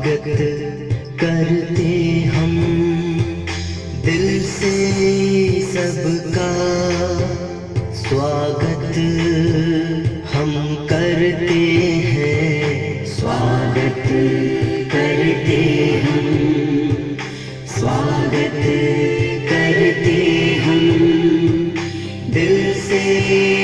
स्वागत करते हम। दिल से सबका स्वागत हम करते हैं। स्वागत करते हम। स्वागत करते हम। दिल से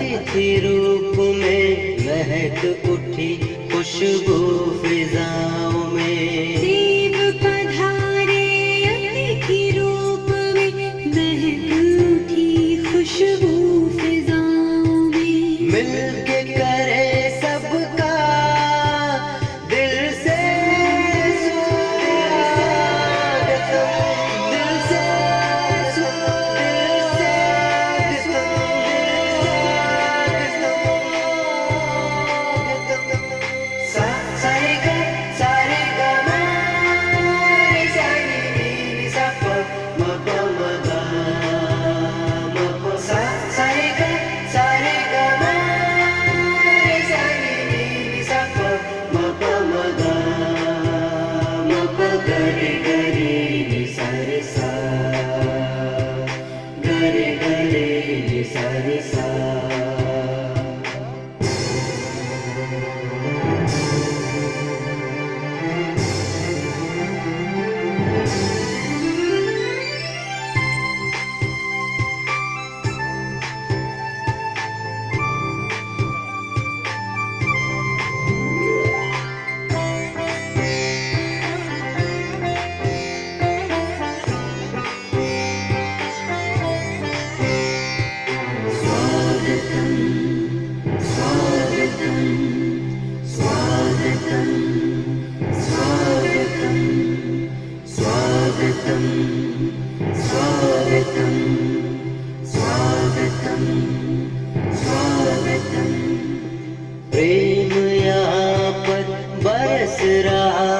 अतिथि रूप में महक उठी खुशबू फिजाओं में। प्रेम यहाँ पर बरस रहा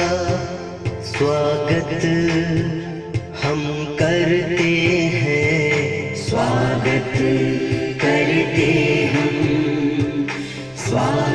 स्वागत हम करते हैं। स्वागत करते हम। स्वागत